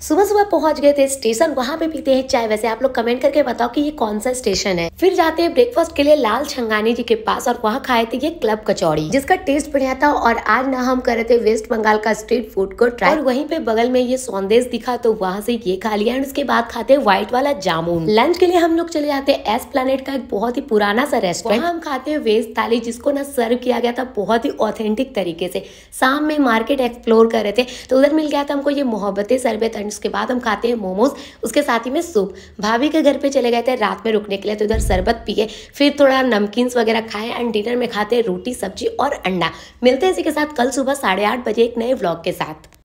सुबह सुबह पहुँच गए थे स्टेशन, वहाँ पे पीते हैं चाय। वैसे आप लोग कमेंट करके बताओ कि ये कौन सा स्टेशन है। फिर जाते हैं ब्रेकफास्ट के लिए लाल छंगानी जी के पास और वहाँ खाए थे ये क्लब कचौड़ी, जिसका टेस्ट बढ़िया था और आज ना हम कर रहे थे वेस्ट बंगाल का स्ट्रीट फ़ूड को ट्राई और वहीं पे बगल में ये सौंदेश दिखा तो वहाँ से ये खा लिया एंड उसके बाद खाते हैं व्हाइट वाला जामुन। लंच के लिए हम लोग चले जाते हैं एस प्लानिट का एक बहुत ही पुराना सा रेस्टोरेंट हम खाते हैं वेज थाली, जिसको ना सर्व किया गया था बहुत ही ऑथेंटिक तरीके से। शाम में मार्केट एक्सप्लोर कर रहे थे तो उधर मिल गया था हमको ये मोहब्बतें सरबत एंड उसके बाद हम खाते हैं मोमोज, उसके साथ ही में सूप भाभी के घर पे चले गए थे रात में रुकने के लिए तो इधर शरबत पिए, फिर थोड़ा नमकीन्स वगैरह खाए एंड डिनर में खाते हैं रोटी, सब्ज़ी और अंडा. मिलते हैं इसी के साथ कल सुबह साढ़े आठ बजे एक नए ब्लॉग के साथ.